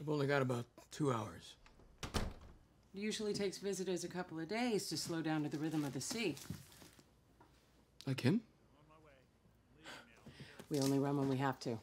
I've only got about two hours. It usually takes visitors a couple of days to slow down to the rhythm of the sea. Like him? We only run when we have to.